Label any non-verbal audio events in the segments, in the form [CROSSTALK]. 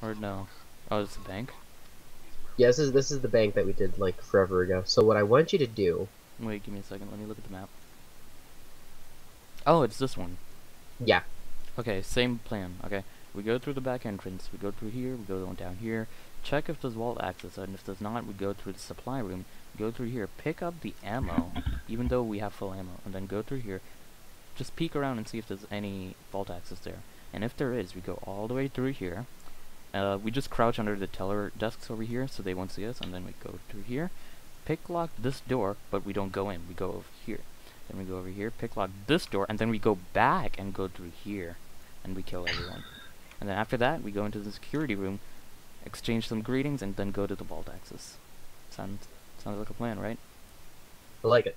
Or no? Oh, it's the bank? Yeah, this is this is the bank that we did like forever ago. So what I want you to do, Wait, give me a second. Let me look at the map. Oh, it's this one. yeah, Okay, same plan. Okay, we go through the back entrance. We go through here. We go down here. Check if there's vault access, and if there's not, we go through the supply room. Go through here. Pick up the ammo, even though we have full ammo, and then go through here. Just peek around and see if there's any vault access there. And if there is, we go all the way through here. Uh, we just crouch under the teller desks over here, so they won't see us, and then we go through here. Pick lock this door, but we don't go in. We go over here. Then we go over here, pick lock this door, and then we go back and go through here. And we kill everyone. And then after that, we go into the security room, exchange some greetings, and then go to the vault access. Sounds sounds like a plan, right? I like it.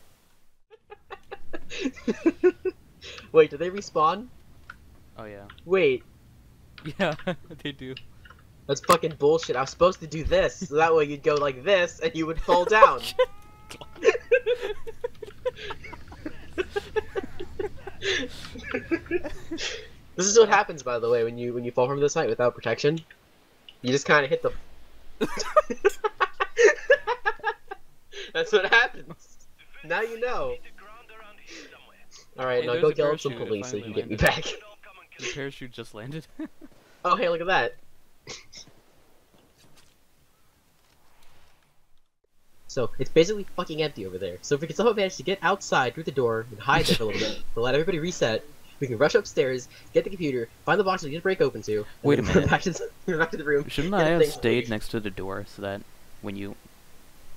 [LAUGHS] Wait, do they respawn? Oh yeah. Wait, [LAUGHS] Yeah, [LAUGHS] they do. That's fucking bullshit. I was supposed to do this, so that way you'd go like this and you would fall down. [LAUGHS] this is what happens, by the way, when you when you fall from this height without protection. You just kind of hit the. [LAUGHS] That's what happens. Now you know. All right, Hey, now go a yell at some police so you can get me back. The parachute just landed. [LAUGHS] Oh, hey, look at that. So, it's basically fucking empty over there. So if we can somehow manage to get outside through the door and hide there for a little bit, to let everybody reset, we can rush upstairs, get the computer, find the box we need to break open to. Wait a minute. Back to, the, [LAUGHS] back to the room. Shouldn't I have stayed next to the door so that when you...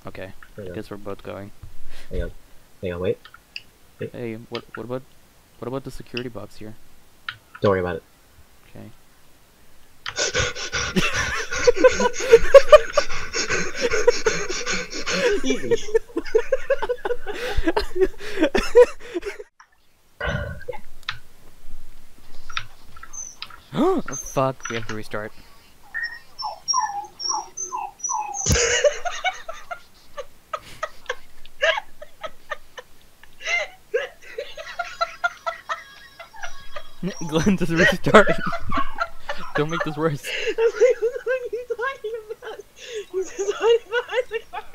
Okay, on, guess we're both going. hang on, hang on, wait. Hey, what what about what about the security box here? Don't worry about it. Okay. [LAUGHS] [LAUGHS] Oh fuck, we have to restart. [LAUGHS] Glen just restarting. [LAUGHS] Don't make this worse. I'm [LAUGHS] like, what are you talking about? He's just hiding behind the car.